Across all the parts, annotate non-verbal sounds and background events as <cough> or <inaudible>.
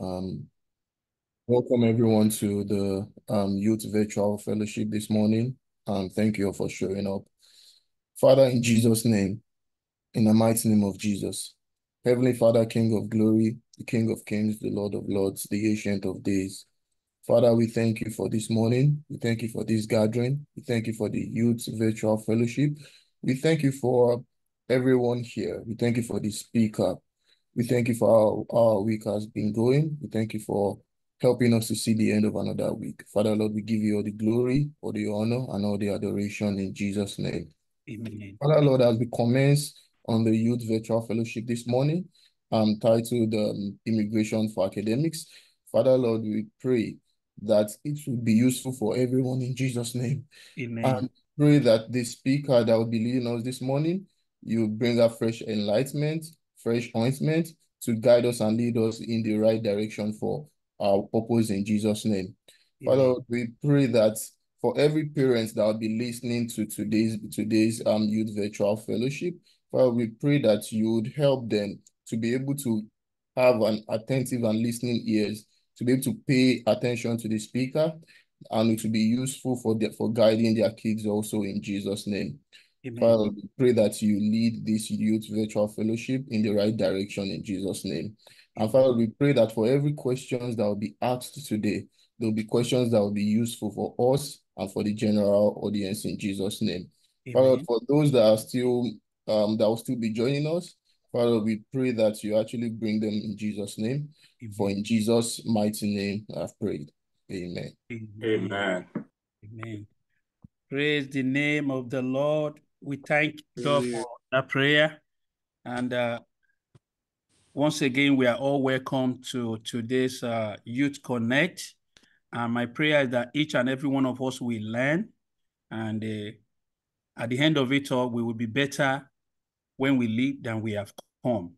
Um, welcome everyone to the um, Youth Virtual Fellowship this morning. Um, thank you for showing up. Father, in Jesus' name, in the mighty name of Jesus, Heavenly Father, King of glory, the King of kings, the Lord of lords, the Ancient of days. Father, we thank you for this morning. We thank you for this gathering. We thank you for the Youth Virtual Fellowship. We thank you for everyone here. We thank you for the speaker. We thank you for how our week has been going. We thank you for helping us to see the end of another week. Father, Lord, we give you all the glory, all the honor, and all the adoration in Jesus' name. Amen. Father, Lord, as we commence on the Youth Virtual Fellowship this morning, um, titled um, Immigration for Academics, Father, Lord, we pray that it will be useful for everyone in Jesus' name. Amen. And pray that the speaker that will be leading us this morning, you bring up fresh enlightenment, fresh ointment to guide us and lead us in the right direction for our purpose in Jesus' name. Father, we pray that for every parent that will be listening to today's today's um youth virtual fellowship, Father, we pray that you would help them to be able to have an attentive and listening ears, to be able to pay attention to the speaker, and it will be useful for the, for guiding their kids also in Jesus' name. Amen. Father, we pray that you lead this youth virtual fellowship in the right direction in Jesus' name. And Father, we pray that for every questions that will be asked today, there will be questions that will be useful for us and for the general audience in Jesus' name. Father, for those that are still um that will still be joining us, Father, we pray that you actually bring them in Jesus' name. For in Jesus' mighty name I've prayed. Amen. Amen. Amen. Praise the name of the Lord. We thank God for that prayer. And uh, once again, we are all welcome to today's uh, Youth Connect. And my prayer is that each and every one of us will learn. And uh, at the end of it all, we will be better when we leave than we have come.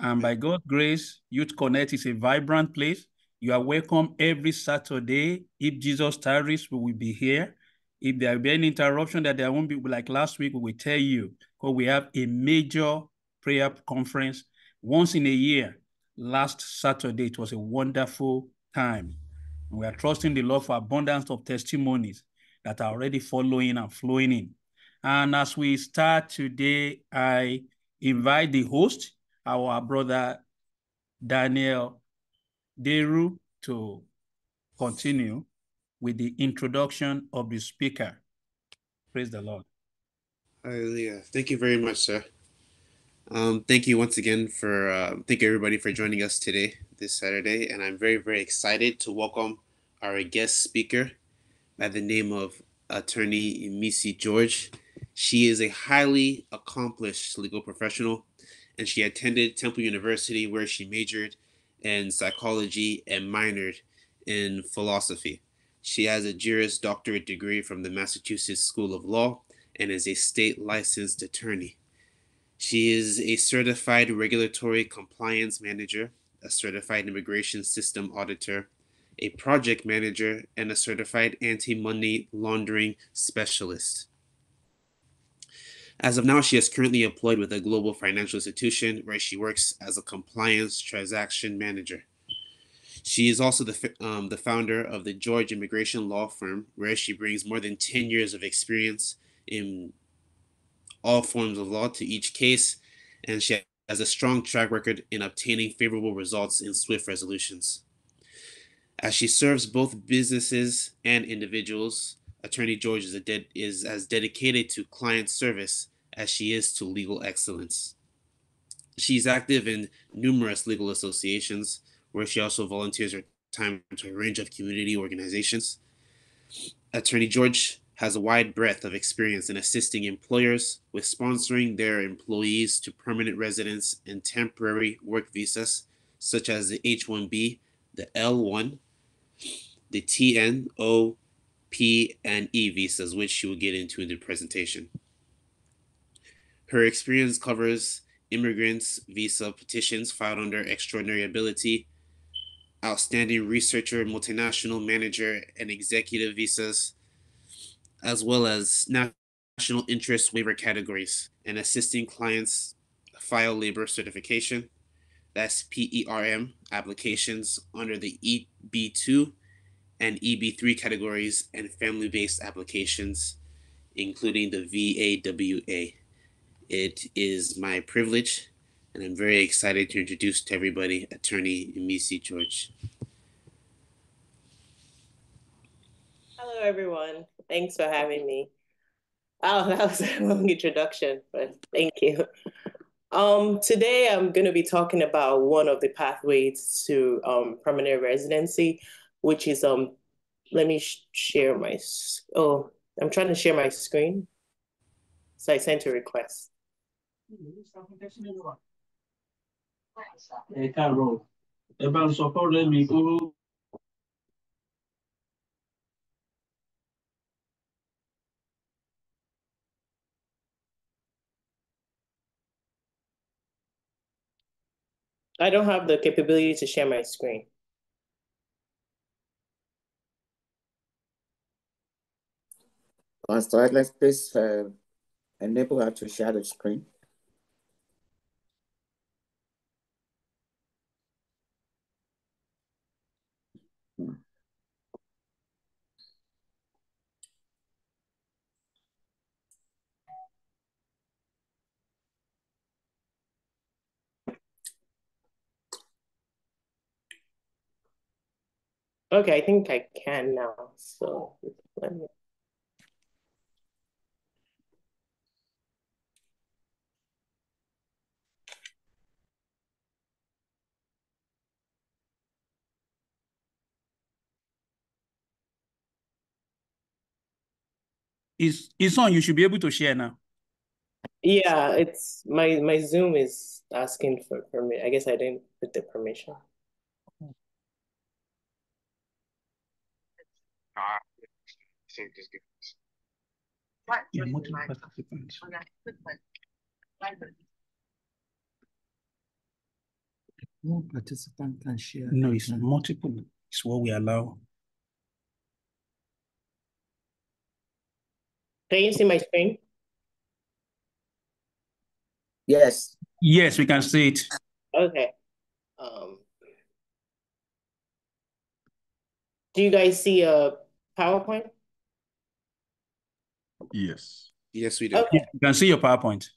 And by God's grace, Youth Connect is a vibrant place. You are welcome every Saturday. If Jesus tarries, we will be here. If there will be any interruption that there won't be, like last week, we will tell you because we have a major prayer conference once in a year. Last Saturday, it was a wonderful time. And we are trusting the Lord for abundance of testimonies that are already following and flowing in. And as we start today, I invite the host, our brother Daniel Deru, to continue with the introduction of the speaker. Praise the Lord. Hallelujah. Thank you very much, sir. Um, thank you once again for uh, thank you everybody for joining us today, this Saturday, and I'm very very excited to welcome our guest speaker by the name of Attorney Missy George. She is a highly accomplished legal professional, and she attended Temple University where she majored in psychology and minored in philosophy. She has a Juris Doctorate degree from the Massachusetts School of Law and is a state licensed attorney. She is a certified regulatory compliance manager, a certified immigration system auditor, a project manager, and a certified anti money laundering specialist. As of now, she is currently employed with a global financial institution where she works as a compliance transaction manager. She is also the, um, the founder of the George Immigration Law Firm, where she brings more than 10 years of experience in all forms of law to each case, and she has a strong track record in obtaining favorable results in swift resolutions. As she serves both businesses and individuals, Attorney George is, de- is as dedicated to client service as she is to legal excellence. She's active in numerous legal associations, where she also volunteers her time to a range of community organizations. Attorney George has a wide breadth of experience in assisting employers with sponsoring their employees to permanent residence and temporary work visas, such as the H 1B, the L 1, the TN, O, P, and E visas, which she will get into in the presentation. Her experience covers immigrants' visa petitions filed under extraordinary ability, outstanding researcher, multinational manager, and executive visas, as well as national interest waiver categories, and assisting clients file labor certification, that's PERM applications under the EB2 and EB3 categories and family based applications, including the VAWA. It is my privilege, and I'm very excited to introduce to everybody Attorney Emisi George. Hello, everyone. Thanks for having me. Oh, <laughs> that was a long introduction, but thank you. Um, today, I'm going to be talking about one of the pathways to um, permanent residency, which is, um, let me sh share my, oh, I'm trying to share my screen. So I sent a request. Ẹ káàárọ̀, ẹ bá ń sọ fọ́ọ̀rẹ́ mi kó I don't have the capability to share my screen. Pastor, let's please uh, enable her to share the screen. Okay, I think I can now. So let me. It's, it's on. You should be able to share now. Yeah, it's my my Zoom is asking for permit. I guess I didn't put the permission. Yeah, multiple participants. One participant can share. No, it's not multiple. It's what we allow. Can you see my screen? Yes. Yes, we can see it. Okay. Um, do you guys see a PowerPoint? Yes. Yes, we do. Okay. You can see your PowerPoint.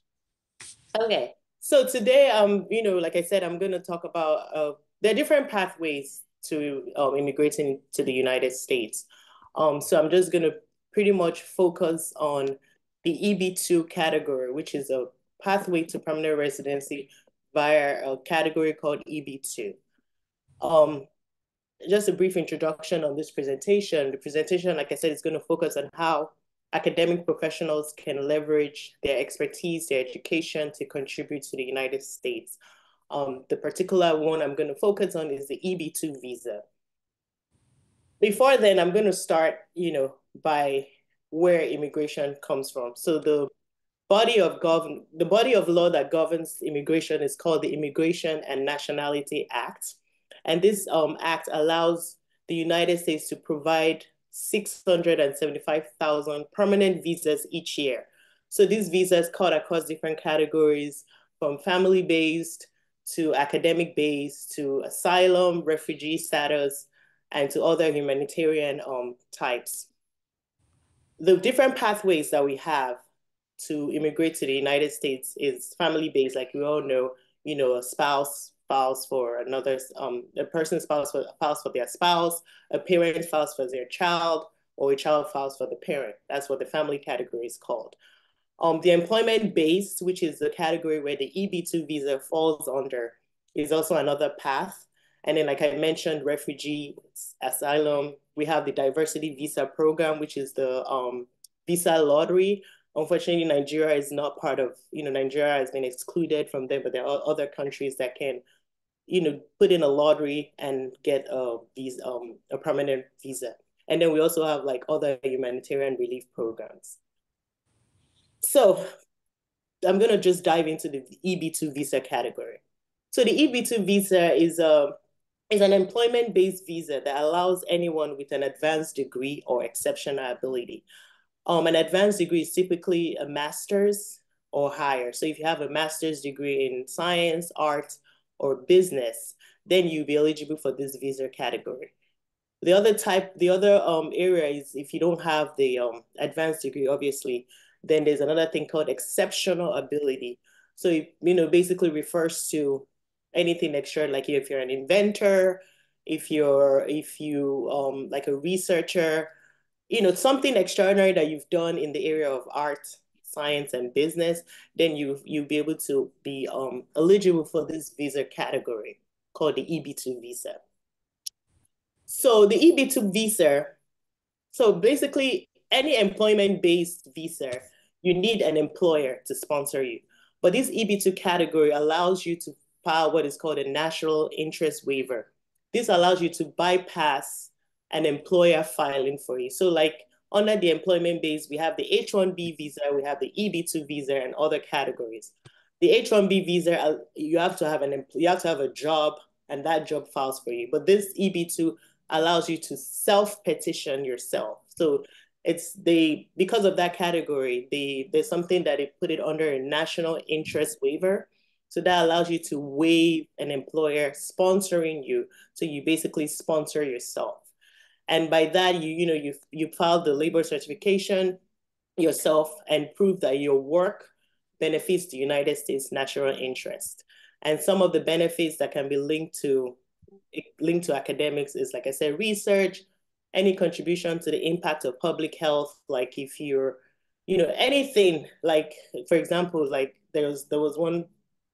Okay. So today, um, you know, like I said, I'm going to talk about uh, there are different pathways to um, immigrating to the United States. Um, so I'm just going to pretty much focus on the EB2 category, which is a pathway to permanent residency via a category called EB2. Um, just a brief introduction on this presentation. The presentation, like I said, is going to focus on how academic professionals can leverage their expertise, their education to contribute to the United States. Um, the particular one I'm going to focus on is the EB2 visa. Before then, I'm going to start, you know, by where immigration comes from. So the body of govern the body of law that governs immigration is called the Immigration and Nationality Act. And this um, act allows the United States to provide 675,000 permanent visas each year. So these visas cut across different categories from family-based to academic-based to asylum, refugee status, and to other humanitarian um, types. The different pathways that we have to immigrate to the United States is family-based, like we all know, you know, a spouse files for another, um, a person files for, files for their spouse, a parent files for their child, or a child files for the parent. That's what the family category is called. Um, the employment-based, which is the category where the EB2 visa falls under, is also another path. And then, like I mentioned, refugee, asylum, we have the diversity visa program, which is the um, visa lottery. Unfortunately, Nigeria is not part of, you know, Nigeria has been excluded from there, but there are other countries that can, you know, put in a lottery and get a visa, um, a permanent visa. And then we also have like other humanitarian relief programs. So I'm gonna just dive into the EB2 visa category. So the EB2 visa is a is an employment-based visa that allows anyone with an advanced degree or exceptional ability. Um, an advanced degree is typically a master's or higher. So if you have a master's degree in science, art, or business, then you'll be eligible for this visa category. The other type, the other um, area is if you don't have the um, advanced degree, obviously, then there's another thing called exceptional ability. So, you know, basically refers to anything extra, like if you're an inventor, if you're, if you, um, like a researcher, you know, something extraordinary that you've done in the area of art, science, and business, then you, you'll be able to be um, eligible for this visa category called the EB2 visa. So the EB2 visa, so basically any employment-based visa, you need an employer to sponsor you. But this EB2 category allows you to file what is called a national interest waiver. This allows you to bypass an employer filing for you. So like under the employment base, we have the H-1B visa, we have the EB2 visa and other categories. The H-1B visa, uh, you have to have an you have to have a job and that job files for you. But this EB2 allows you to self-petition yourself. So it's the because of that category, the there's something that it put it under a national interest waiver. So that allows you to waive an employer sponsoring you. So you basically sponsor yourself. And by that, you you know you you filed the labor certification yourself and prove that your work benefits the United States national interest. And some of the benefits that can be linked to linked to academics is like I said, research, any contribution to the impact of public health, like if you're, you know, anything like, for example, like there was there was one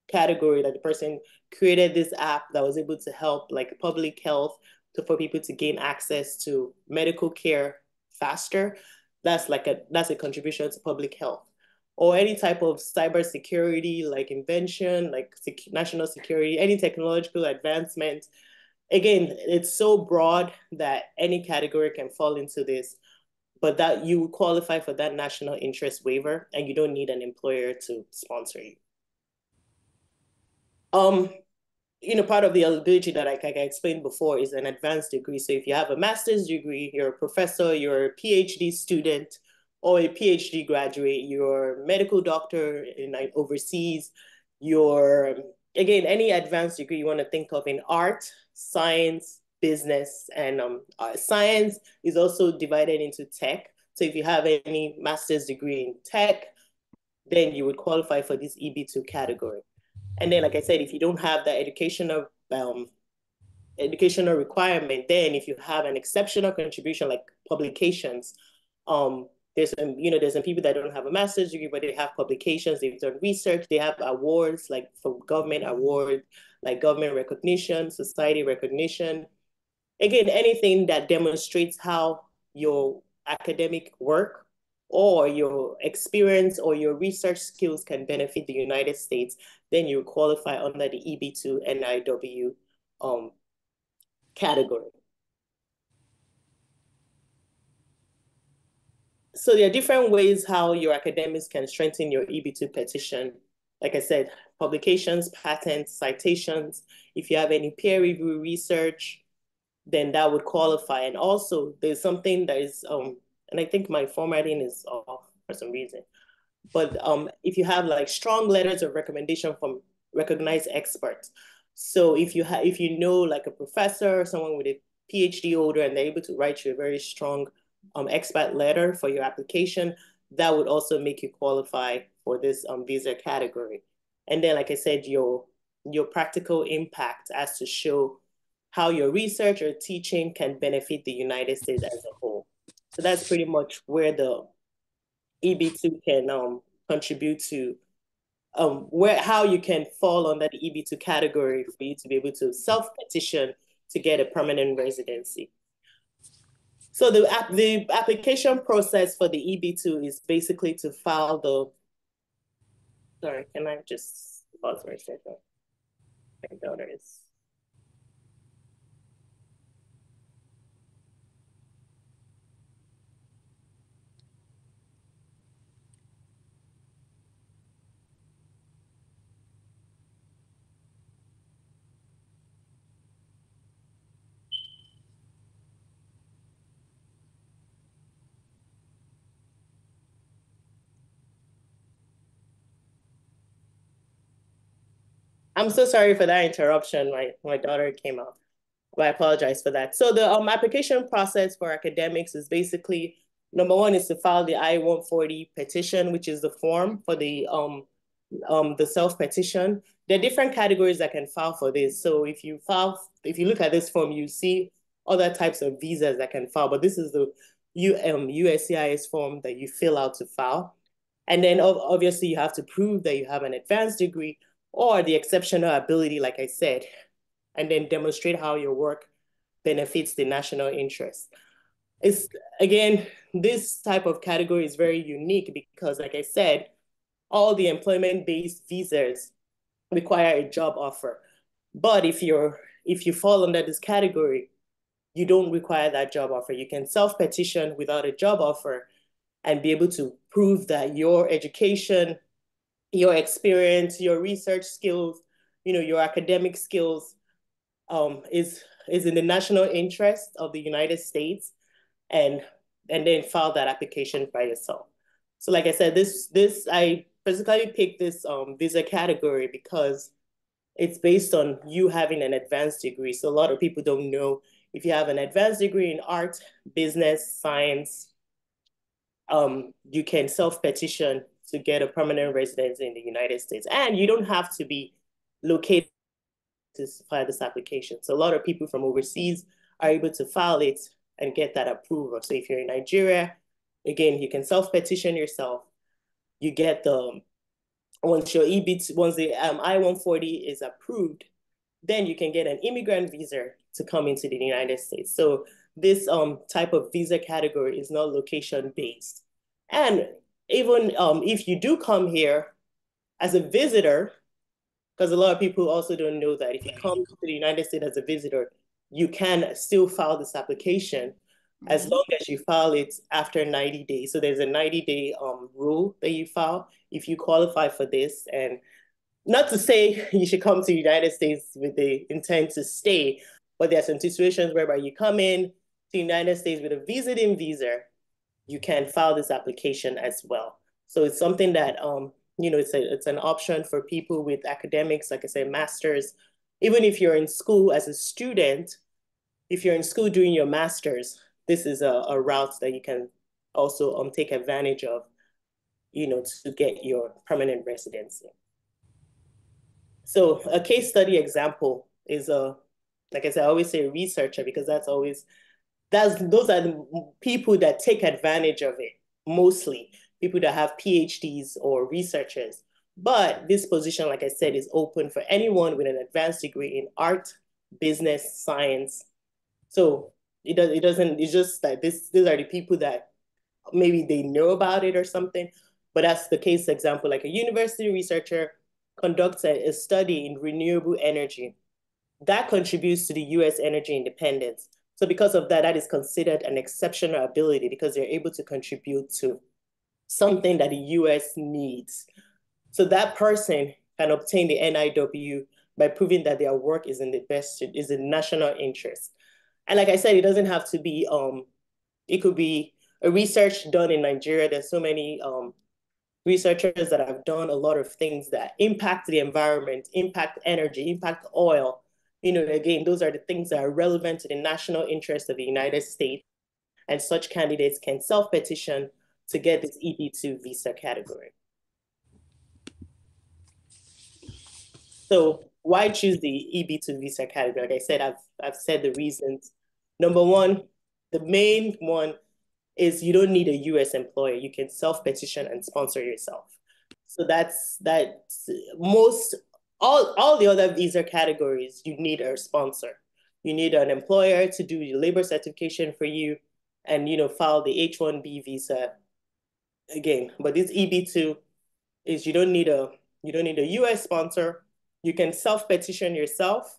category that the person created this app that was able to help like public health to, for people to gain access to medical care faster. That's like a that's a contribution to public health or any type of cybersecurity like invention, like sec national security, any technological advancement again, it's so broad that any category can fall into this, but that you qualify for that national interest waiver and you don't need an employer to sponsor you. Um, you know, part of the eligibility that I, like I explained before is an advanced degree. So if you have a master's degree, you're a professor, you're a PhD student, or a PhD graduate, you're a medical doctor in like overseas, you're again any advanced degree you want to think of in art, science, business, and um, uh, science is also divided into tech. So if you have any master's degree in tech, then you would qualify for this EB2 category. And then, like I said, if you don't have that educational um, educational requirement, then if you have an exceptional contribution like publications, um, there's you know, there's some people that don't have a master's degree, but they have publications, they've done research, they have awards like for government award, like government recognition, society recognition. Again, anything that demonstrates how your academic work or your experience or your research skills can benefit the United States, then you qualify under the EB2 NIW um, category. So there are different ways how your academics can strengthen your EB2 petition. Like I said, publications, patents, citations. If you have any peer review research, then that would qualify. And also there's something that is, um, and I think my formatting is off for some reason. But um, if you have like strong letters of recommendation from recognized experts. So if you have, if you know like a professor or someone with a PhD holder and they're able to write you a very strong um, expert letter for your application, that would also make you qualify for this um, visa category. And then, like I said, your, your practical impact as to show how your research or teaching can benefit the United States as a whole. So that's pretty much where the EB2 can um, contribute to um, where how you can fall under the EB2 category for you to be able to self-petition to get a permanent residency. So the, the application process for the EB2 is basically to file the, sorry, can I just pause for a second? My daughter is I'm so sorry for that interruption. My my daughter came out. I apologize for that. So the um, application process for academics is basically number one is to file the I-140 petition, which is the form for the um um the self petition. There are different categories that can file for this. So if you file, if you look at this form, you see other types of visas that can file, but this is the um, USCIS form that you fill out to file. And then obviously you have to prove that you have an advanced degree or the exceptional ability, like I said, and then demonstrate how your work benefits the national interest. It's again, this type of category is very unique because, like I said, all the employment-based visas require a job offer. But if you're if you fall under this category, you don't require that job offer. You can self-petition without a job offer and be able to prove that your education, your experience, your research skills, you know, your academic skills um, is is in the national interest of the United States and and then file that application by yourself. So like I said, this this I specifically picked this um, visa category because it's based on you having an advanced degree. So a lot of people don't know if you have an advanced degree in art, business, science, um, you can self-petition to get a permanent residence in the United States. And you don't have to be located to file this application. So a lot of people from overseas are able to file it and get that approval. So if you're in Nigeria, again, you can self-petition yourself. You get the, once your EB, once the um, I-140 is approved, then you can get an immigrant visa to come into the United States. So this um, type of visa category is not location-based. And even um, if you do come here as a visitor, because a lot of people also don't know that if you come to the United States as a visitor, you can still file this application as mm-hmm. long as you file it after 90 days. So there's a 90 day um, rule that you file if you qualify for this. And not to say <laughs> you should come to the United States with the intent to stay, but there are some situations whereby you come in to the United States with a visiting visa, you can file this application as well. So it's something that um, you know, it's a it's an option for people with academics, like I say, masters. Even if you're in school as a student, if you're in school doing your master's, this is a, a route that you can also um, take advantage of, you know, to get your permanent residency. So a case study example is a, like I said, I always say researcher because that's always, that's those are the people that take advantage of it mostly people that have PhDs or researchers. But this position, like I said, is open for anyone with an advanced degree in art, business, science. So it does it doesn't it's just that this these are the people that maybe they know about it or something. But that's the case example, like a university researcher conducts a, a study in renewable energy. That contributes to the US energy independence. So because of that, that is considered an exceptional ability because they're able to contribute to something that the US needs. So that person can obtain the NIW by proving that their work is in the best, is in national interest. And like I said, it doesn't have to be, um, it could be a research done in Nigeria. There's so many um, researchers that have done a lot of things that impact the environment, impact energy, impact oil. You know, again, those are the things that are relevant to the national interest of the United States. And such candidates can self-petition to get this EB2 visa category. So why choose the EB2 visa category? Like I said, I've, I've said the reasons. Number one, the main one is you don't need a US employer. You can self-petition and sponsor yourself. So that's that's most all all the other visa categories you need a sponsor. You need an employer to do your labor certification for you and you know file the H1B visa again, but this EB2 is you don't need a you don't need a US sponsor. You can self-petition yourself.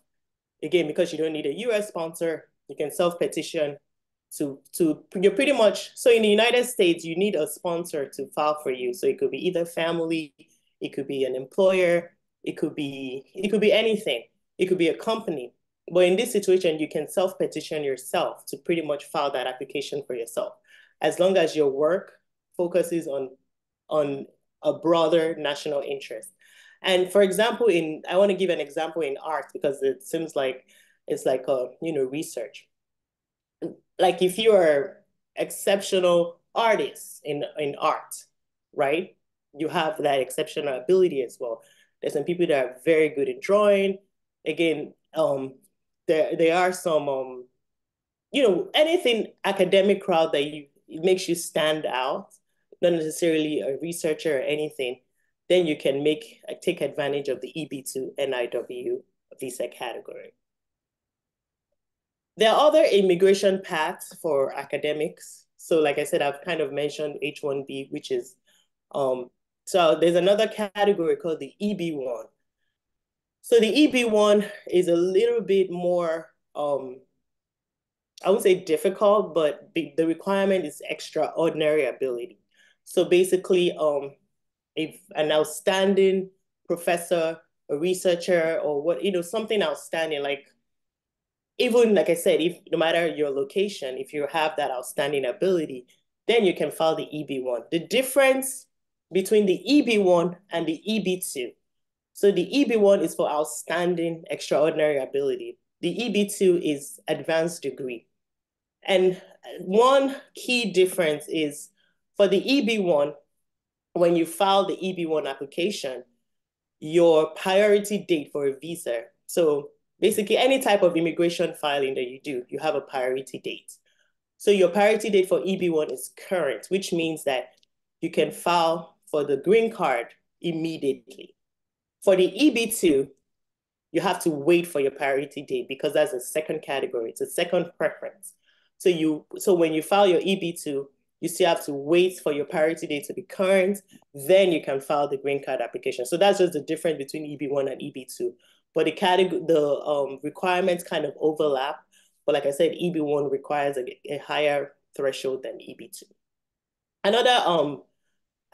Again, because you don't need a US sponsor, you can self-petition to to you're pretty much so in the United States, you need a sponsor to file for you. So it could be either family, it could be an employer, it could be it could be anything. It could be a company. But in this situation, you can self-petition yourself to pretty much file that application for yourself. As long as your work focuses on, on a broader national interest. And for example, in I want to give an example in art because it seems like it's like a you know research. Like if you are exceptional artist in in art, right? You have that exceptional ability as well. There's some people that are very good in drawing. Again, um, there there are some um, you know, anything academic crowd that you makes you stand out, not necessarily a researcher or anything, then you can make take advantage of the EB2 NIW visa category. There are other immigration paths for academics. So like I said, I've kind of mentioned H1B, which is, um, so there's another category called the EB1. So the EB1 is a little bit more, um, I would say difficult, but the, the requirement is extraordinary ability. So basically, um, if an outstanding professor, a researcher, or what, you know, something outstanding, like even like I said, if no matter your location, if you have that outstanding ability, then you can file the EB1. The difference between the EB1 and the EB2. So the EB1 is for outstanding extraordinary ability. The EB2 is advanced degree. And one key difference is for the EB1, when you file the EB1 application, your priority date for a visa. So basically any type of immigration filing that you do, you have a priority date. So your priority date for EB1 is current, which means that you can file for the green card immediately. For the EB2, you have to wait for your priority date because that's a second category. It's a second preference. So you so when you file your EB2, you still have to wait for your priority date to be current, then you can file the green card application. So that's just the difference between EB1 and EB2. But the category, the um, requirements kind of overlap. But like I said, EB1 requires a, a higher threshold than EB2. Another um,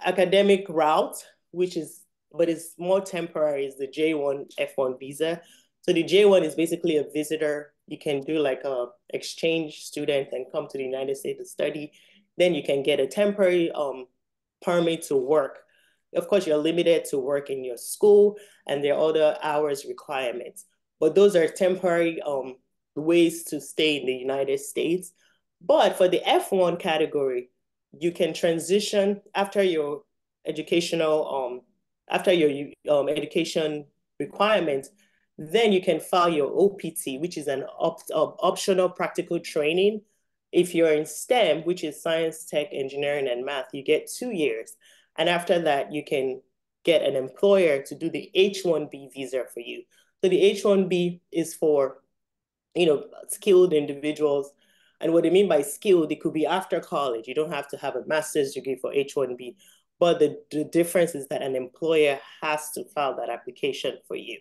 academic route, which is, but is more temporary, is the J1 F1 visa. So the J1 is basically a visitor. You can do like a exchange student and come to the United States to study then you can get a temporary um, permit to work. Of course, you're limited to work in your school and there are other hours requirements, but those are temporary um, ways to stay in the United States. But for the F1 category, you can transition after your educational, um, after your um, education requirements, then you can file your OPT, which is an op optional practical training if you're in STEM, which is science, tech, engineering, and math, you get two years. And after that, you can get an employer to do the H-1B visa for you. So the H-1B is for, you know, skilled individuals. And what I mean by skilled, it could be after college. You don't have to have a master's degree for H-1B. But the, the difference is that an employer has to file that application for you.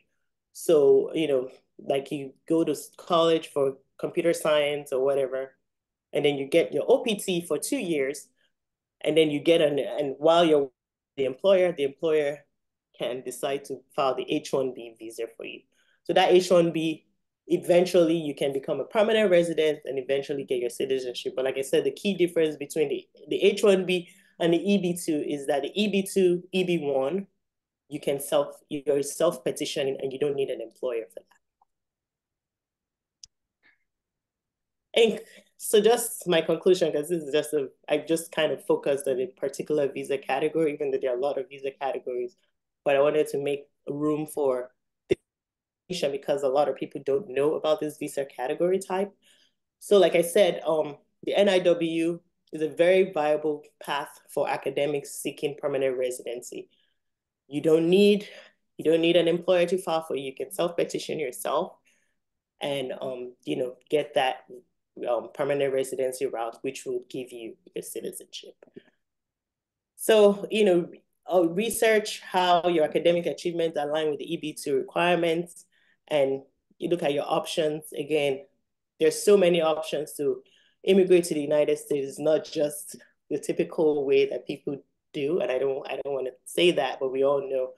So, you know, like you go to college for computer science or whatever, and then you get your OPT for two years, and then you get an and while you're the employer, the employer can decide to file the H-1B visa for you. So that H-1B, eventually you can become a permanent resident and eventually get your citizenship. But like I said, the key difference between the, the H-1B and the EB2 is that the EB2, EB1, you can self, you're self-petitioning and you don't need an employer for that. And so just my conclusion, because this is just a, I just kind of focused on a particular visa category, even though there are a lot of visa categories, but I wanted to make room for because a lot of people don't know about this visa category type. So like I said, um, the NIW is a very viable path for academics seeking permanent residency. You don't need you don't need an employer to file for you. Can self-petition yourself and um, you know, get that um, permanent residency route, which will give you your citizenship. So, you know, uh, research how your academic achievements align with the EB2 requirements, and you look at your options. Again, there's so many options to immigrate to the United States. Not just the typical way that people do, and I don't, I don't want to say that, but we all know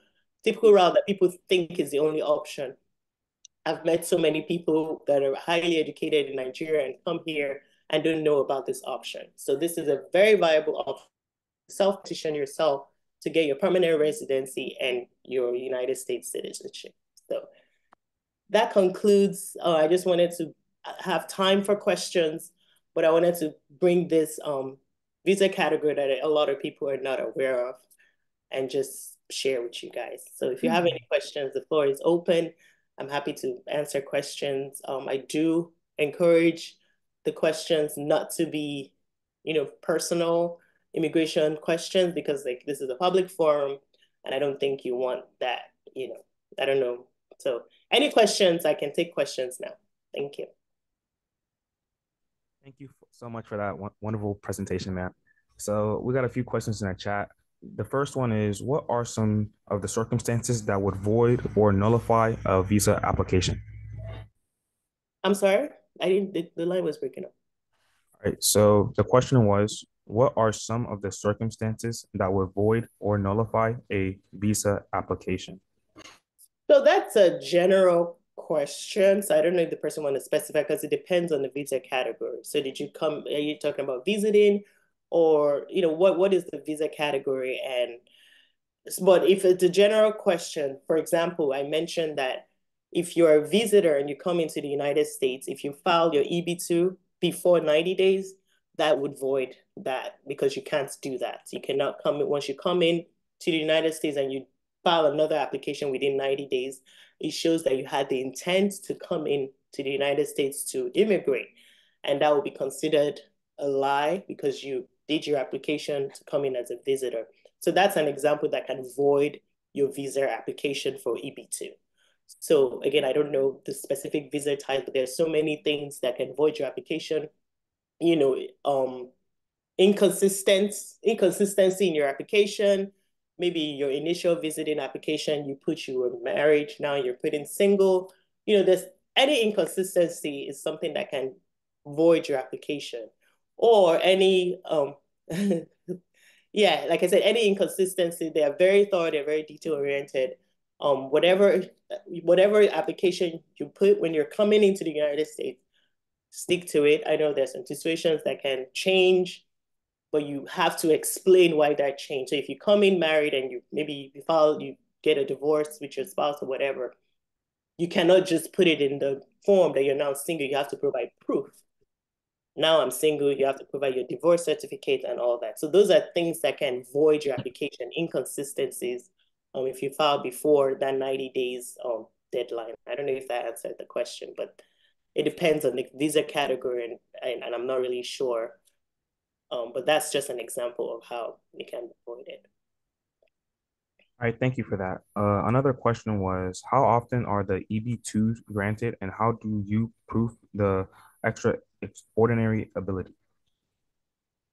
typical route that people think is the only option I've met so many people that are highly educated in Nigeria and come here and don't know about this option. So this is a very viable option. Self-petition yourself to get your permanent residency and your United States citizenship. So that concludes, uh, I just wanted to have time for questions, but I wanted to bring this um, visa category that a lot of people are not aware of and just share with you guys. So if you have any questions, the floor is open. I'm happy to answer questions. Um, I do encourage the questions not to be, you know, personal immigration questions because like this is a public forum and I don't think you want that, you know, I don't know. So any questions, I can take questions now. Thank you. Thank you so much for that wonderful presentation, Matt. So we got a few questions in the chat. The first one is, what are some of the circumstances that would void or nullify a visa application? I'm sorry, I didn't, the, the line was breaking up. All right, so the question was, what are some of the circumstances that would void or nullify a visa application? So that's a general question. So I don't know if the person want to specify because it depends on the visa category. So did you come, are you talking about visiting or, you know, what, what is the visa category? And, but if it's a general question, for example, I mentioned that if you're a visitor and you come into the United States, if you file your EB2 before 90 days, that would void that because you can't do that. You cannot come once you come in to the United States and you file another application within 90 days, it shows that you had the intent to come in to the United States to immigrate. And that will be considered a lie because you did your application to come in as a visitor. So that's an example that can void your visa application for EB2. So again, I don't know the specific visa type, but there's so many things that can void your application. You know, um, inconsistent inconsistency in your application. Maybe your initial visiting application, you put you were married, now you're putting single. You know, there's any inconsistency is something that can void your application. Or any um <laughs> yeah, like I said, any inconsistency, they are very thorough, they're very detail oriented. Um, whatever whatever application you put when you're coming into the United States, stick to it. I know there's some situations that can change but you have to explain why that changed. So if you come in married and you maybe you file, you get a divorce with your spouse or whatever, you cannot just put it in the form that you're now single. You have to provide proof. Now I'm single, you have to provide your divorce certificate and all that. So those are things that can void your application, inconsistencies um, if you file before that 90 days um, deadline. I don't know if that answered the question, but it depends on the visa category and, and, and I'm not really sure um, but that's just an example of how we can avoid it. All right, thank you for that. Uh, another question was, how often are the EB2s granted and how do you prove the extra extraordinary ability?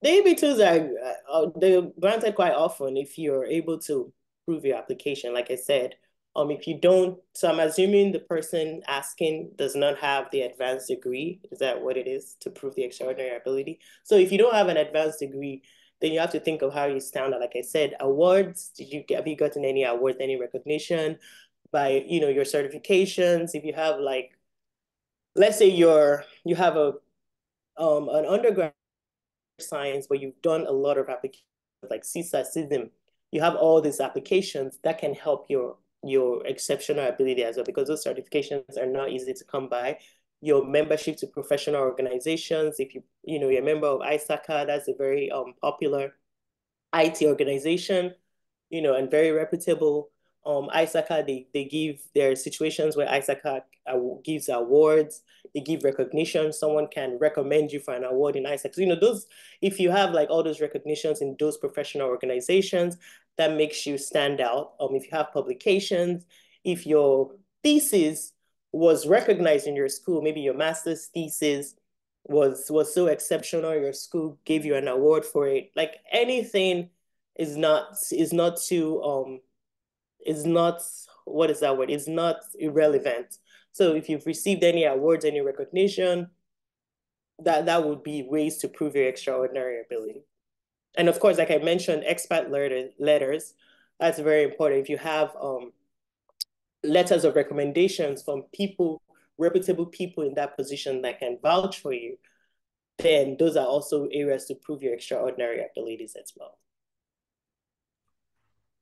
The EB2s are uh, they're granted quite often if you're able to prove your application. Like I said, um, if you don't, so I'm assuming the person asking does not have the advanced degree. Is that what it is to prove the extraordinary ability? So if you don't have an advanced degree, then you have to think of how you stand. Like I said, awards. Did you have you gotten any awards, any recognition by you know your certifications? If you have like, let's say you're you have a um an undergrad science, but you've done a lot of applications like CSA, CISM, you have all these applications that can help your your exceptional ability as well, because those certifications are not easy to come by. Your membership to professional organizations, if you you know you're a member of ISACA, that's a very um popular IT organization, you know, and very reputable. Um, ISACA, they, they give, there are situations where ISACA uh, gives awards, they give recognition, someone can recommend you for an award in ISACA. So, you know, those, if you have like all those recognitions in those professional organizations, that makes you stand out. Um, if you have publications, if your thesis was recognized in your school, maybe your master's thesis was was so exceptional, your school gave you an award for it. Like anything is not is not too um is not what is that word? It's not irrelevant. So if you've received any awards, any recognition, that that would be ways to prove your extraordinary ability. And of course, like I mentioned, expert letter, letters, that's very important. If you have um, letters of recommendations from people, reputable people in that position that can vouch for you, then those are also areas to prove your extraordinary abilities as well.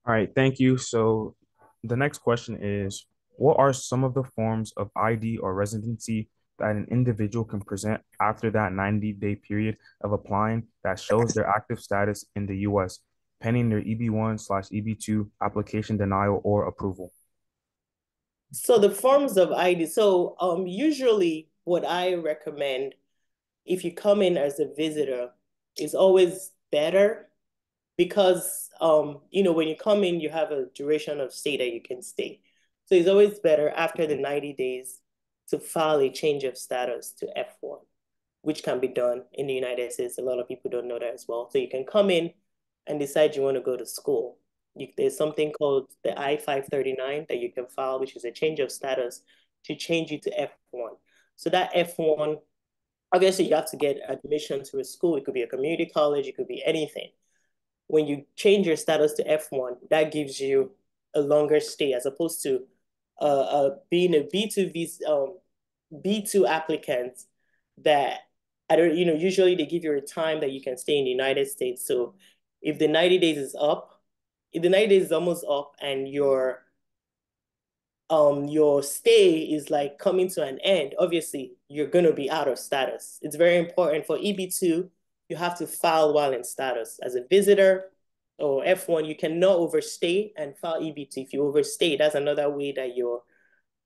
All right, thank you. So the next question is, what are some of the forms of ID or residency that an individual can present after that 90-day period of applying that shows their active status in the U.S., pending their EB1 slash EB2 application denial or approval? So the forms of ID. So um, usually what I recommend if you come in as a visitor is always better because um, you know when you come in you have a duration of stay that you can stay. So it's always better after the 90 days to file a change of status to F1, which can be done in the United States. A lot of people don't know that as well. So you can come in and decide you want to go to school. You, there's something called the I-539 that you can file, which is a change of status to change you to F1. So that F1, obviously you have to get admission to a school. It could be a community college, it could be anything. When you change your status to F1, that gives you a longer stay as opposed to uh, uh, being a B2 visa, um, B2 applicant that I don't, you know, usually they give you a time that you can stay in the United States. So if the 90 days is up, if the 90 days is almost up and your um your stay is like coming to an end, obviously you're gonna be out of status. It's very important for EB2, you have to file while in status. As a visitor, or F1, you cannot overstay and file EB2. If you overstay, that's another way that your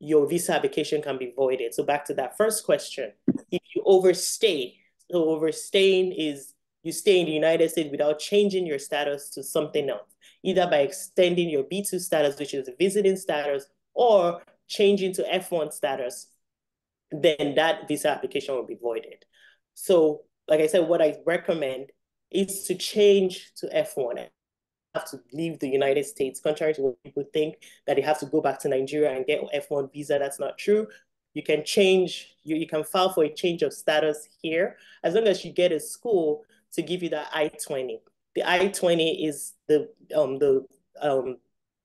your visa application can be voided. So back to that first question, if you overstay, so overstaying is you stay in the United States without changing your status to something else, either by extending your B2 status, which is a visiting status, or changing to F1 status, then that visa application will be voided. So like I said, what I recommend is to change to F1 have to leave the United States, contrary to what people think that you have to go back to Nigeria and get F1 visa. That's not true. You can change, you, you can file for a change of status here as long as you get a school to give you that I-20. The I-20 is the um the um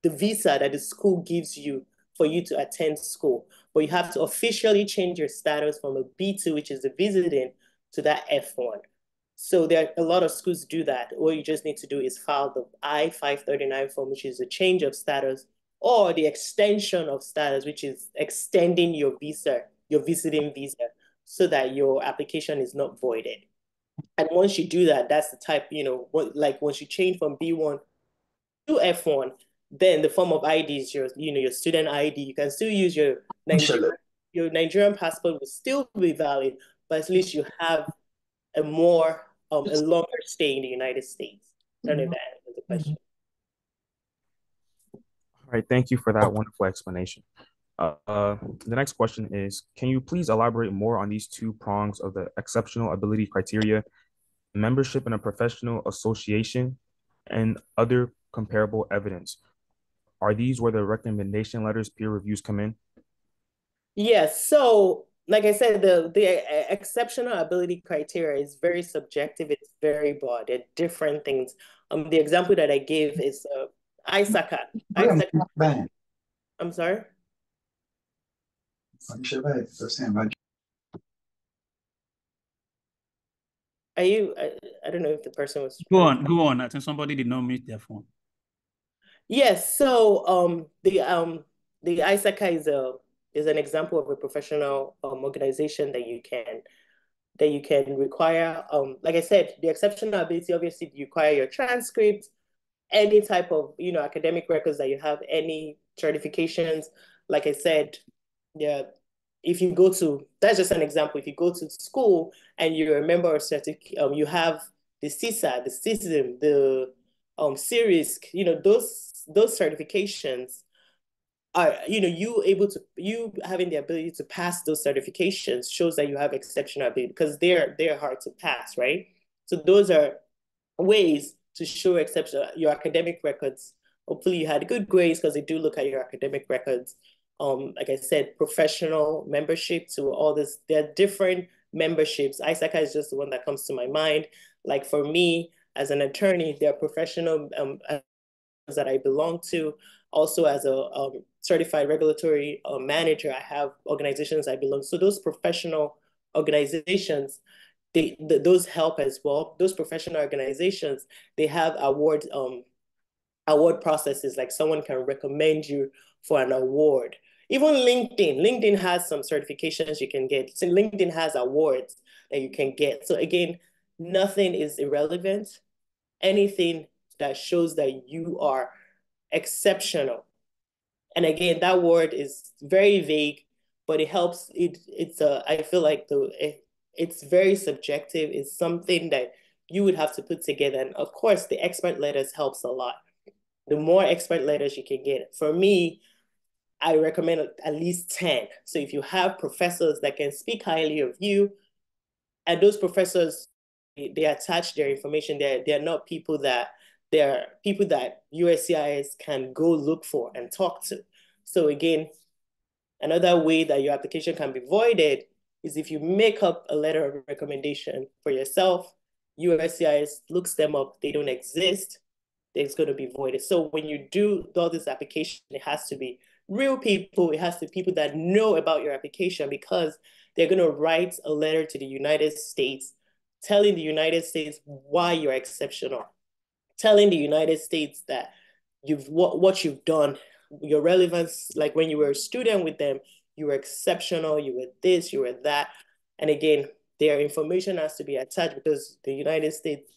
the visa that the school gives you for you to attend school. But you have to officially change your status from a B2, which is the visiting, to that F1. So there are a lot of schools do that. All you just need to do is file the I-539 form, which is a change of status, or the extension of status, which is extending your visa, your visiting visa, so that your application is not voided. And once you do that, that's the type, you know, what, like once you change from B1 to F1, then the form of ID is your, you know, your student ID. You can still use your Nigerian, your Nigerian passport will still be valid, but at least you have a more um, a longer stay in the United States. I don't know if that answers the question. All right, thank you for that wonderful explanation. Uh, uh, the next question is, can you please elaborate more on these two prongs of the exceptional ability criteria, membership in a professional association, and other comparable evidence? Are these where the recommendation letters peer reviews come in? Yes, so like I said, the the exceptional ability criteria is very subjective. It's very broad. They're different things. Um, the example that I gave is uh. I'm sorry. Are you? I, I don't know if the person was. Go on, go on. I think somebody did not mute their phone. Yes. So um, the um, the ISACA is a is an example of a professional um, organization that you can that you can require. Um, like I said, the exceptional ability obviously you require your transcript, any type of you know academic records that you have, any certifications. Like I said, yeah, if you go to that's just an example. If you go to school and you're a member of certificate, um, you have the CISA, the CISM, the um series, you know those those certifications are you know you able to you having the ability to pass those certifications shows that you have exceptional ability because they're they're hard to pass right? So those are ways to show exceptional your academic records. Hopefully you had good grades because they do look at your academic records. Um like i said professional membership to all this there are different memberships. ISACA is just the one that comes to my mind. Like for me as an attorney there are professional um that i belong to also as a um, certified regulatory uh, manager, I have organizations I belong. So those professional organizations, they th those help as well. Those professional organizations, they have award um, award processes, like someone can recommend you for an award. Even LinkedIn, LinkedIn has some certifications you can get. So LinkedIn has awards that you can get. So again, nothing is irrelevant. Anything that shows that you are exceptional. And again, that word is very vague, but it helps. It it's a. I feel like the it, it's very subjective. It's something that you would have to put together. And of course, the expert letters helps a lot. The more expert letters you can get. For me, I recommend at least 10. So if you have professors that can speak highly of you, and those professors, they attach their information, they're, they're not people that, they're people that USCIS can go look for and talk to. So again, another way that your application can be voided is if you make up a letter of recommendation for yourself, USCIS looks them up, they don't exist, it's going to be voided. So when you do all this application, it has to be real people. It has to be people that know about your application because they're going to write a letter to the United States telling the United States why you're exceptional, telling the United States that you've what, what you've done, your relevance, like when you were a student with them, you were exceptional, you were this, you were that. And again, their information has to be attached because the United States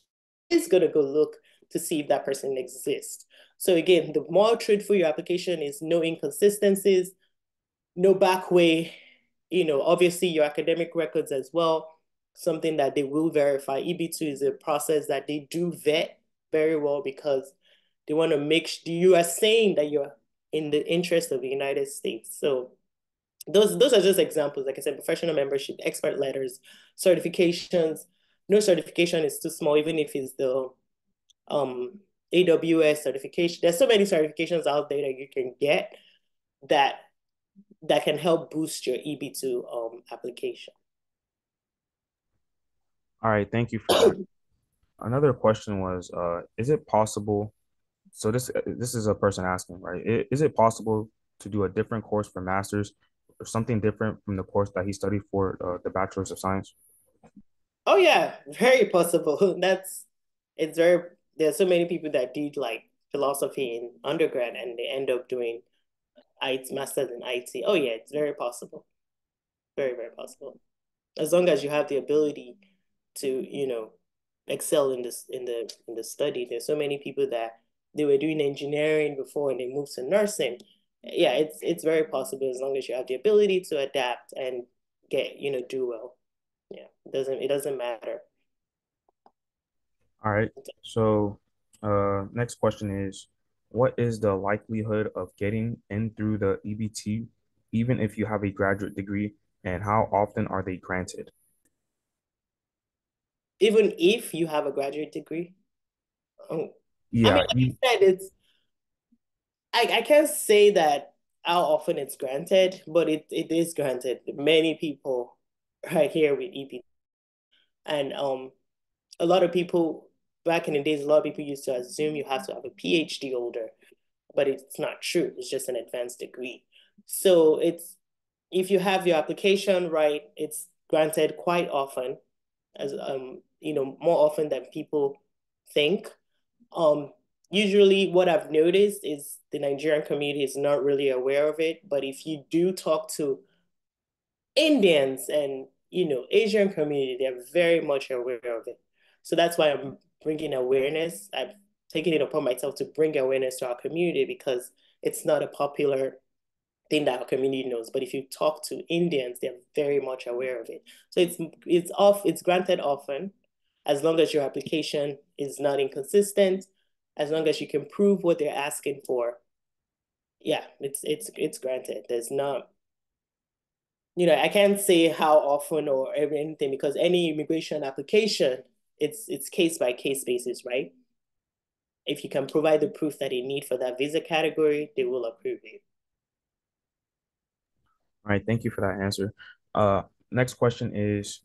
is going to go look to see if that person exists. So again, the more truthful your application is, no inconsistencies, no back way, you know, obviously your academic records as well, something that they will verify. EB2 is a process that they do vet very well because they want to make sure you are saying that you're in the interest of the United States. So those those are just examples. Like I said, professional membership, expert letters, certifications. No certification is too small, even if it's the um, AWS certification. There's so many certifications out there that you can get that that can help boost your EB2 um, application. All right, thank you for. <coughs> Another question was, uh, is it possible? So this this is a person asking, right? Is it possible to do a different course for masters or something different from the course that he studied for uh, the bachelor's of science? Oh yeah, very possible. <laughs> That's it's very there's so many people that did like philosophy in undergrad and they end up doing IT masters in IT. Oh yeah, it's very possible. Very, very possible. As long as you have the ability to, you know, excel in this in the in the study. There's so many people that they were doing engineering before and they moved to nursing. Yeah, it's it's very possible as long as you have the ability to adapt and get, you know, do well. Yeah, it doesn't it doesn't matter. All right. So, uh, next question is, what is the likelihood of getting in through the EB2, even if you have a graduate degree, and how often are they granted? Even if you have a graduate degree? Oh, yeah. I mean, like you said, it's, I, I can't say that how often it's granted, but it, it is granted. Many people are here with EB2. And um, a lot of people back in the days, a lot of people used to assume you have to have a PhD holder, but it's not true. It's just an advanced degree. So it's if you have your application right, it's granted quite often, as um you know more often than people think. Um, usually, what I've noticed is the Nigerian community is not really aware of it. But if you do talk to Indians and you know Asian community, they're very much aware of it. So that's why I'm bringing awareness. I've taken it upon myself to bring awareness to our community because it's not a popular thing that our community knows. But if you talk to Indians, they're very much aware of it. So it's it's off, it's granted often, as long as your application is not inconsistent, as long as you can prove what they're asking for. Yeah, it's it's it's granted. There's not you know, I can't say how often or anything because any immigration application it's it's case by case basis, right? If you can provide the proof that they need for that visa category, they will approve it. All right, thank you for that answer. Uh, next question is,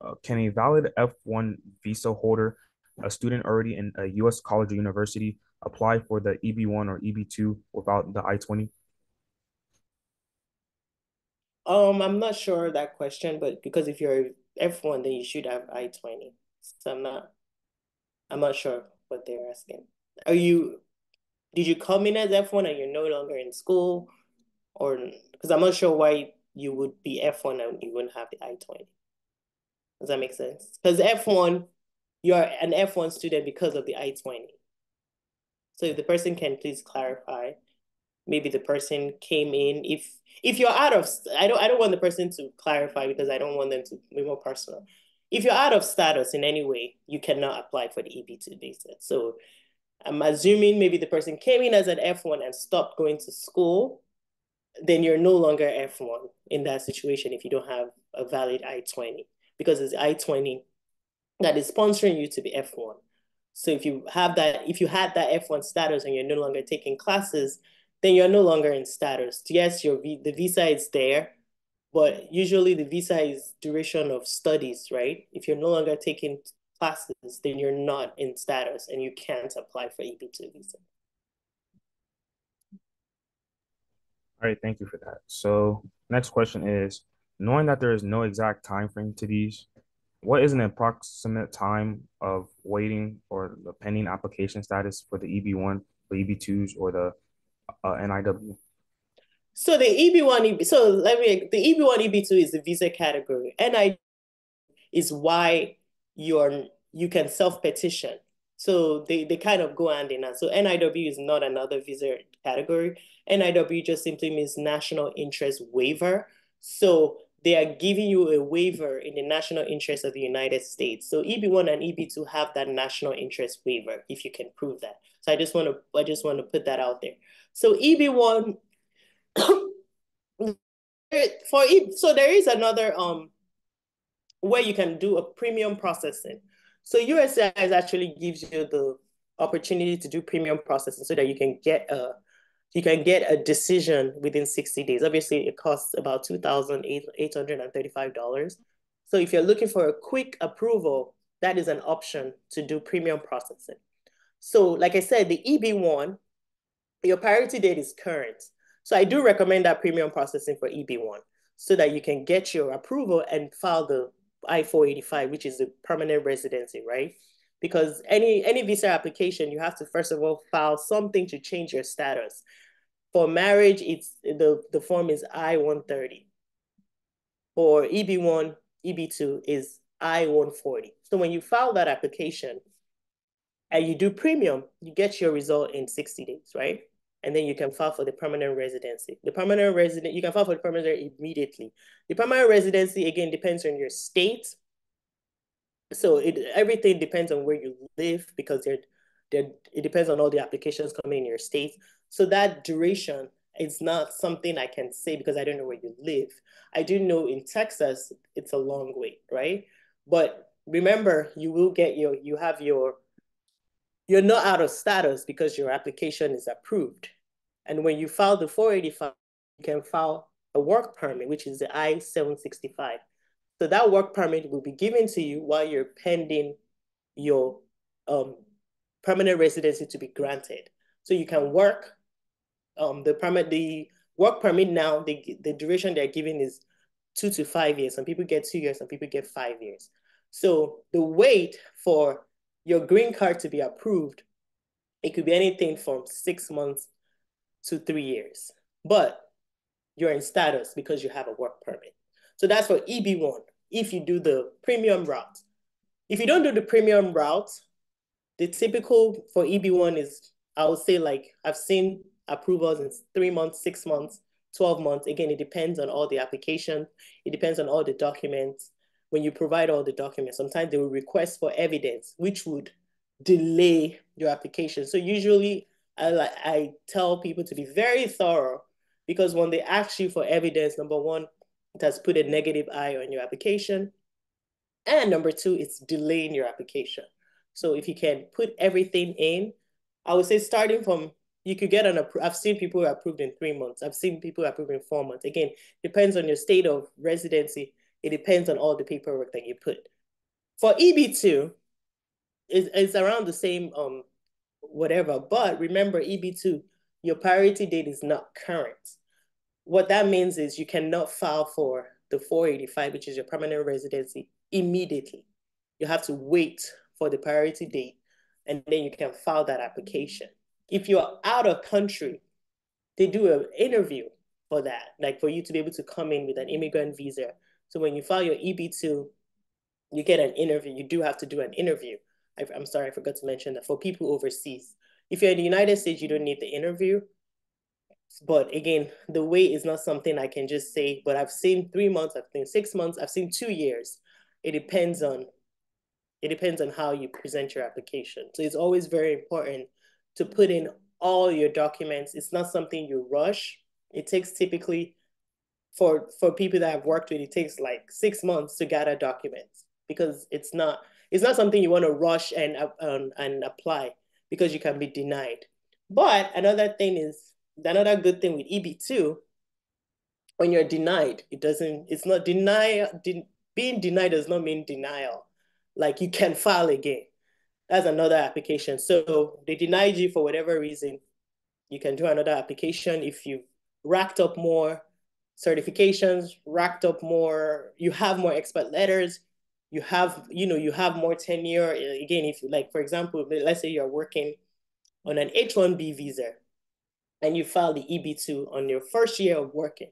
uh, can a valid F1 visa holder, a student already in a U.S. college or university, apply for the EB1 or EB2 without the I-20? Um, I'm not sure that question, but because if you're F1, then you should have I-20. So I'm not I'm not sure what they're asking. Are you did you come in as F1 and you're no longer in school? Or because I'm not sure why you would be F1 and you wouldn't have the I-20. Does that make sense? Because F1, you're an F1 student because of the I-20. So if the person can please clarify, maybe the person came in, if if you're out of, I don't, I don't want the person to clarify because I don't want them to be more personal. If you're out of status in any way, you cannot apply for the EB2 visa. So I'm assuming maybe the person came in as an F1 and stopped going to school, then you're no longer F1 in that situation if you don't have a valid I-20 because it's I-20 that is sponsoring you to be F1. So if you have that, if you had that F1 status and you're no longer taking classes, then you're no longer in status. Yes, your the visa is there, but usually the visa is duration of studies, right? If you're no longer taking classes, then you're not in status and you can't apply for EB2 visa. All right, thank you for that. So next question is, knowing that there is no exact time frame to these, what is an approximate time of waiting or the pending application status for the EB1, the EB2s, or the uh, NIW? So the EB1, EB, so let me, the EB1, EB2 is the visa category. NI is why you're, you can self-petition. So they, they kind of go hand in hand. So NIW is not another visa category. NIW just simply means national interest waiver. So they are giving you a waiver in the national interest of the United States. So EB1 and EB2 have that national interest waiver if you can prove that. So I just want to I just want to put that out there. So EB1 <coughs> for e, so there is another um where you can do a premium processing. So USCIS actually gives you the opportunity to do premium processing so that you can get a you can get a decision within 60 days. Obviously, it costs about $2,835. So if you're looking for a quick approval, that is an option to do premium processing. So like I said, the EB1, your priority date is current. So I do recommend that premium processing for EB1 so that you can get your approval and file the I-485, which is the permanent residency, right? Because any, any visa application, you have to first of all file something to change your status. For marriage, it's the, the form is I-130. For EB1, EB2 is I-140. So when you file that application and you do premium, you get your result in 60 days, right? And then you can file for the permanent residency. The permanent resident, you can file for the permanent immediately. The permanent residency, again, depends on your state. So it everything depends on where you live because they're, they're, it depends on all the applications coming in your state. So that duration is not something I can say because I don't know where you live. I do know in Texas, it's a long wait, right? But remember, you will get your, you have your, you're not out of status because your application is approved. And when you file the 485, you can file a work permit, which is the I-765. So that work permit will be given to you while you're pending your um, permanent residency to be granted. So you can work um, the permit, the work permit now, the, the duration they're giving is two to five years. Some people get two years, some people get five years. So the wait for your green card to be approved, it could be anything from six months to three years. But you're in status because you have a work permit. So that's for EB1, if you do the premium route. If you don't do the premium route, the typical for EB1 is, I would say like, I've seen approvals in three months, six months, 12 months. Again, it depends on all the application. It depends on all the documents. When you provide all the documents, sometimes they will request for evidence, which would delay your application. So usually I, I tell people to be very thorough because when they ask you for evidence, number one, has put a negative eye on your application. And number two, it's delaying your application. So if you can put everything in, I would say starting from you could get an I've seen people approved in three months. I've seen people approved in four months. Again, depends on your state of residency. It depends on all the paperwork that you put. For EB2, it's, it's around the same um whatever. But remember, EB2, your priority date is not current. What that means is you cannot file for the 485, which is your permanent residency, immediately. You have to wait for the priority date and then you can file that application. If you're out of country, they do an interview for that, like for you to be able to come in with an immigrant visa. So when you file your EB2, you get an interview. You do have to do an interview. I, I'm sorry, I forgot to mention that for people overseas. If you're in the United States, you don't need the interview. But again, the wait is not something I can just say, but I've seen three months, I've seen six months, I've seen two years. It depends on it depends on how you present your application. So it's always very important to put in all your documents. It's not something you rush. It takes typically for for people that I've worked with, it takes like six months to gather documents because it's not it's not something you want to rush and um, and apply because you can be denied. But another thing is another good thing with EB2, when you're denied, it doesn't, it's not deny, de, being denied does not mean denial. Like you can file again. That's another application. So they denied you for whatever reason. You can do another application if you racked up more certifications, racked up more, you have more expert letters, you have, you know, you have more tenure. Again, if like, for example, let's say you're working on an H-1B visa and you file the EB2 on your first year of working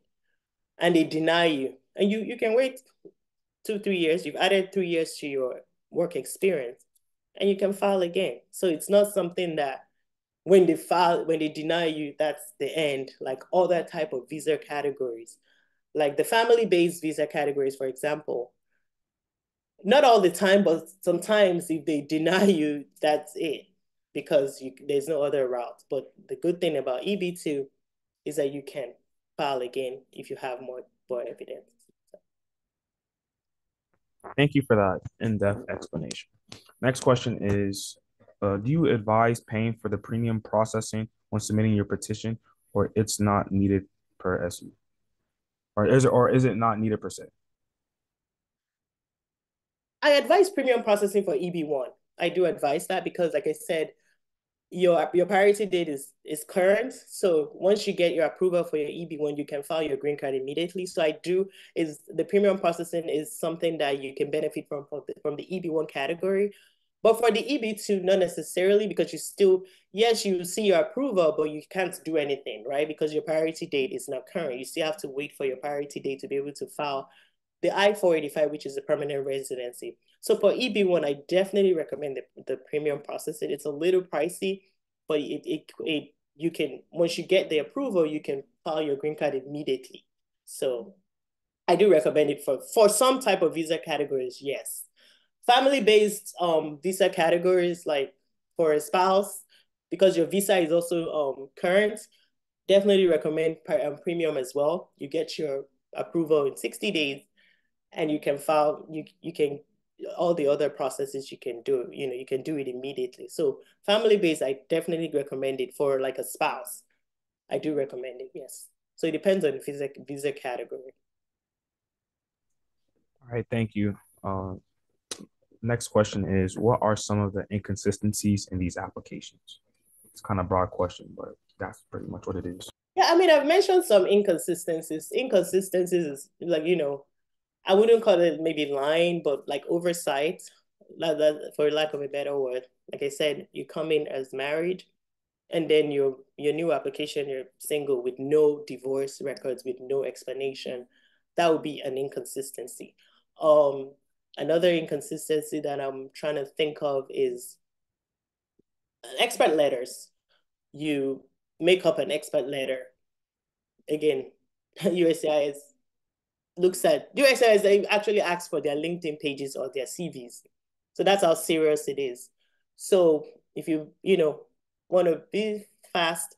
and they deny you and you, you can wait two, three years, you've added three years to your work experience and you can file again. So it's not something that when they file, when they deny you, that's the end, like all that type of visa categories. Like the family-based visa categories, for example, not all the time, but sometimes if they deny you, that's it because you, there's no other route. But the good thing about EB2 is that you can file again if you have more, more evidence. Thank you for that in-depth explanation. Next question is, uh, do you advise paying for the premium processing when submitting your petition or it's not needed per SU? Or is it, or is it not needed per se? I advise premium processing for EB1. I do advise that because like I said, your your priority date is is current. So once you get your approval for your EB1, you can file your green card immediately. So I do is the premium processing is something that you can benefit from from the, from the EB1 category. But for the EB2, not necessarily because you still, yes, you see your approval, but you can't do anything, right? Because your priority date is not current. You still have to wait for your priority date to be able to file the I-485, which is a permanent residency. So for EB1, I definitely recommend the, the premium processing. It's a little pricey, but it, it, it you can, once you get the approval, you can file your green card immediately. So I do recommend it for, for some type of visa categories, yes. Family-based um, visa categories, like for a spouse, because your visa is also um, current, definitely recommend um, premium as well. You get your approval in 60 days and you can file, you, you can all the other processes you can do, you know, you can do it immediately. So family based, I definitely recommend it for like a spouse. I do recommend it, yes. So it depends on visa visa category. All right, thank you. Uh, next question is, what are some of the inconsistencies in these applications? It's kind of broad question, but that's pretty much what it is. Yeah, I mean, I've mentioned some inconsistencies. Inconsistencies is like, you know, I wouldn't call it maybe lying, but like oversight, for lack of a better word. Like I said, you come in as married, and then your your new application, you're single with no divorce records, with no explanation. That would be an inconsistency. Um, another inconsistency that I'm trying to think of is expert letters. You make up an expert letter. Again, <laughs> USCIS looks at USCIS they actually ask for their LinkedIn pages or their CVs. So that's how serious it is. So if you, you know, want to be fast,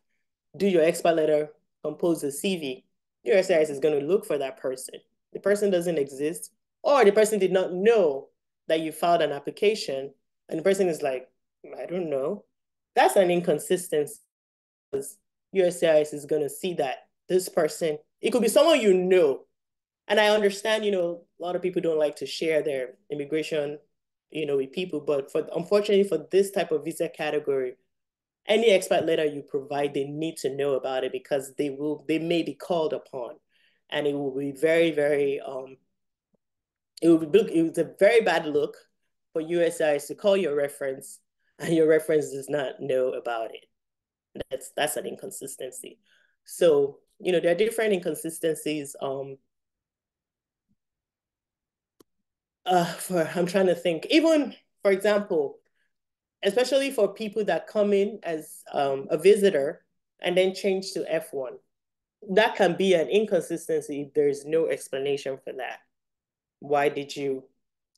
do your expert letter, compose a CV, USCIS is going to look for that person. The person doesn't exist, or the person did not know that you filed an application, and the person is like, I don't know. That's an inconsistency. USCIS is going to see that this person, it could be someone you know, and I understand, you know, a lot of people don't like to share their immigration, you know, with people, but for unfortunately for this type of visa category, any expert letter you provide, they need to know about it because they will, they may be called upon, and it will be very, very, um, it will be, it was a very bad look for USCIS to call your reference and your reference does not know about it. That's that's an inconsistency. So, you know, there are different inconsistencies. Um, uh, for I'm trying to think, even for example, especially for people that come in as um, a visitor and then change to F1, that can be an inconsistency if there's no explanation for that. Why did you,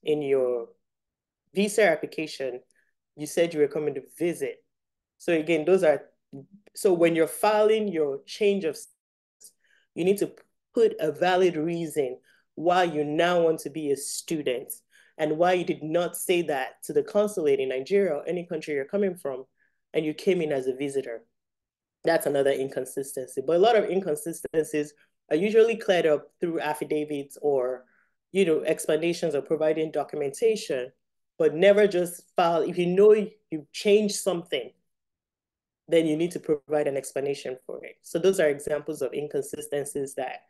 in your visa application, you said you were coming to visit? So again, those are so when you're filing your change of status, you need to put a valid reason why you now want to be a student and why you did not say that to the consulate in Nigeria or any country you're coming from and you came in as a visitor. That's another inconsistency. But a lot of inconsistencies are usually cleared up through affidavits or you know explanations or providing documentation, but never just file. If you know you've changed something then you need to provide an explanation for it. So those are examples of inconsistencies that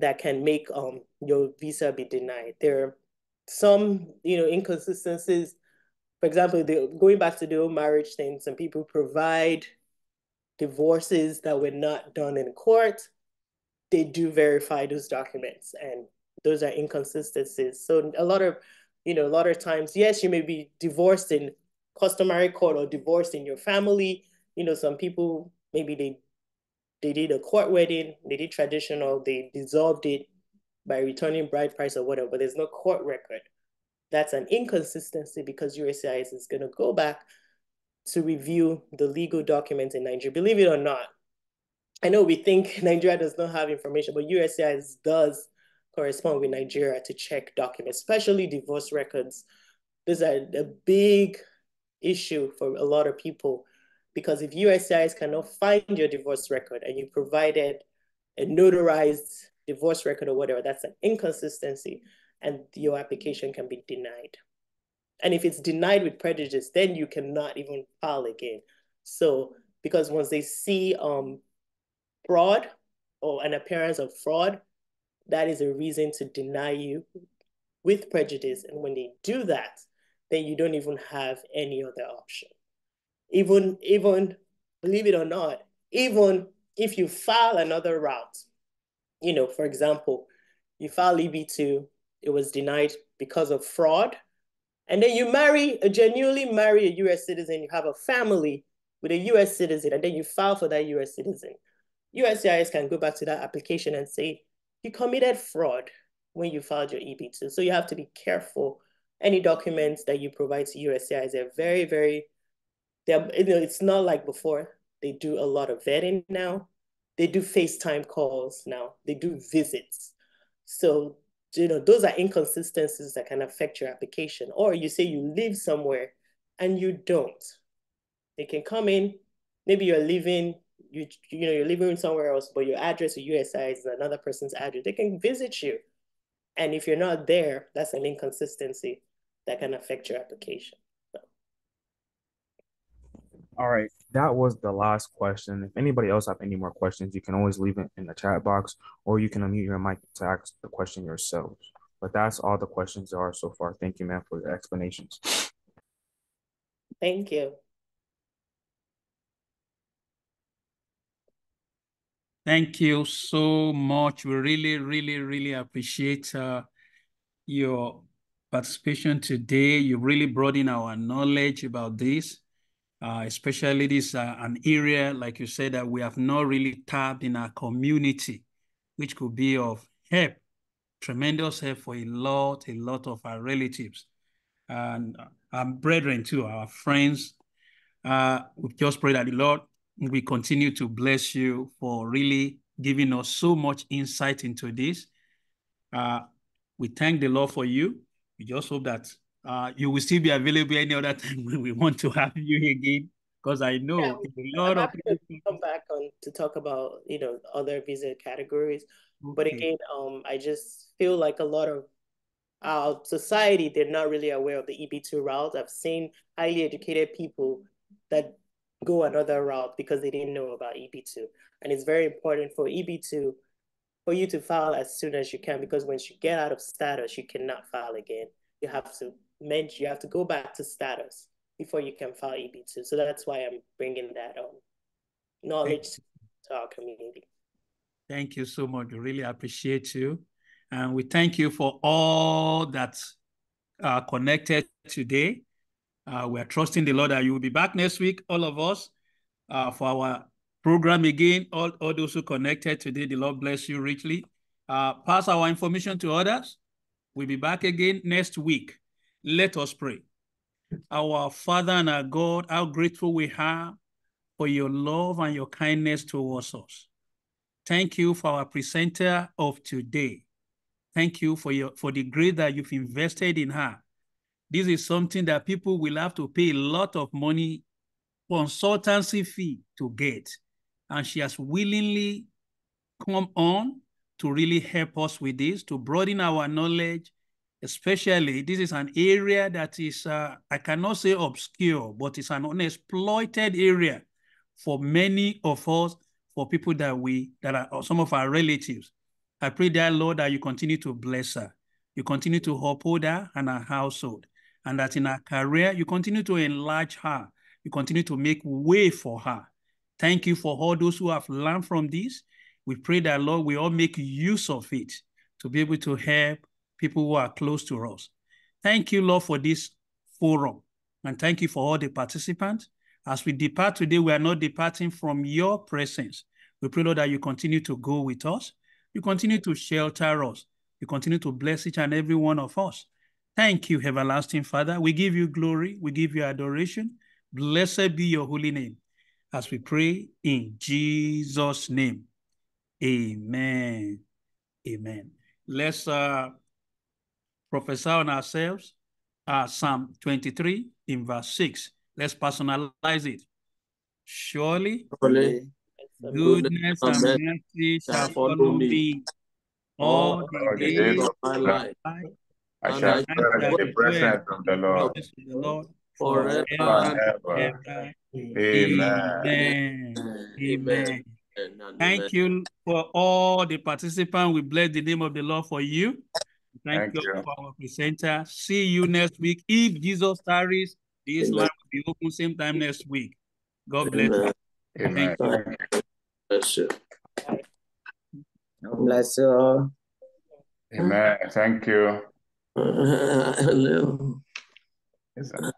that can make um your visa be denied. There are some, you know, inconsistencies. For example, the, going back to the old marriage thing, some people provide divorces that were not done in court. They do verify those documents, and those are inconsistencies. So a lot of, you know, a lot of times, yes, you may be divorced in customary court or divorced in your family, you know, some people maybe they they did a court wedding, they did traditional, they dissolved it by returning bride price or whatever, but there's no court record. That's an inconsistency because USCIS is going to go back to review the legal documents in Nigeria. Believe it or not, I know we think <laughs> Nigeria does not have information, but USCIS does correspond with Nigeria to check documents, especially divorce records. These are a big issue for a lot of people because if USCIS cannot find your divorce record and you provided a notarized divorce record or whatever, that's an inconsistency and your application can be denied. And if it's denied with prejudice, then you cannot even file again. So because once they see um, fraud or an appearance of fraud, that is a reason to deny you with prejudice. And when they do that, then you don't even have any other option even even believe it or not, even if you file another route, you know, for example, you file EB2, it was denied because of fraud, and then you marry, a genuinely marry a US citizen, you have a family with a US citizen, and then you file for that US citizen. USCIS can go back to that application and say, you committed fraud when you filed your EB2. So you have to be careful. Any documents that you provide to USCIS are very, very they're, you know, it's not like before. They do a lot of vetting now. They do FaceTime calls now. They do visits. So, you know, those are inconsistencies that can affect your application. Or you say you live somewhere and you don't. They can come in, maybe you're living, you you know, you're living somewhere else, but your address or USI is another person's address. They can visit you. And if you're not there, that's an inconsistency that can affect your application. All right, that was the last question. If anybody else have any more questions, you can always leave it in the chat box, or you can unmute your mic to ask the question yourselves. But that's all the questions there are so far. Thank you, man, for your explanations. Thank you. Thank you so much. We really, really, really appreciate uh, your participation today. You really brought in our knowledge about this. Uh, especially this uh, an area, like you said, that we have not really tapped in our community, which could be of help, tremendous help for a lot, a lot of our relatives and our brethren too, our friends. Uh, we just pray that the Lord we continue to bless you for really giving us so much insight into this. Uh, we thank the Lord for you. We just hope that uh, you will still be available any other time <laughs> when we want to have you here again. Because I know yeah, a lot of people come back on to talk about you know other visa categories. Okay. But again, um, I just feel like a lot of our society they're not really aware of the EB2 route. I've seen highly educated people that go another route because they didn't know about EB2, and it's very important for EB2 for you to file as soon as you can because once you get out of status, you cannot file again. You have to meant you have to go back to status before you can file EB2. So that's why I'm bringing that on. knowledge to our community. Thank you so much. We really appreciate you. And we thank you for all that are connected today. Uh, we are trusting the Lord that you will be back next week, all of us, uh, for our program again. All, all those who connected today, the Lord bless you richly. Uh, pass our information to others. We'll be back again next week. Let us pray. Our Father and our God, how grateful we are for your love and your kindness towards us. Thank you for our presenter of today. Thank you for your for the grace that you've invested in her. This is something that people will have to pay a lot of money consultancy fee to get. And she has willingly come on to really help us with this, to broaden our knowledge, especially this is an area that is, uh, I cannot say obscure, but it's an unexploited area for many of us, for people that we, that are some of our relatives. I pray, that, Lord, that you continue to bless her. You continue to uphold her and her household. And that in her career, you continue to enlarge her. You continue to make way for her. Thank you for all those who have learned from this. We pray that, Lord, we all make use of it to be able to help people who are close to us. Thank you, Lord, for this forum. And thank you for all the participants. As we depart today, we are not departing from your presence. We pray, Lord, that you continue to go with us. You continue to shelter us. You continue to bless each and every one of us. Thank you, everlasting Father. We give you glory. We give you adoration. Blessed be your holy name. As we pray in Jesus' name. Amen. Amen. Let's uh, prophesy on ourselves. Uh, Psalm 23 in verse 6. Let's personalize it. Surely, Surely, goodness and mercy shall follow me all the days of my life, life, I and shall I dwell in the presence of the Lord of the Lord forever forever forever. and ever. Amen. Amen. Amen. Thank you for all the participants. We bless the name of the Lord for you. Thank, Thank you you. for our presenter. See you next week. If Jesus tarries, this Amen. line will be open same time next week. God bless you. Amen. Amen. Thank you. Bless you. Bless you all. Amen. Thank you. <laughs> Hello. Yes, sir.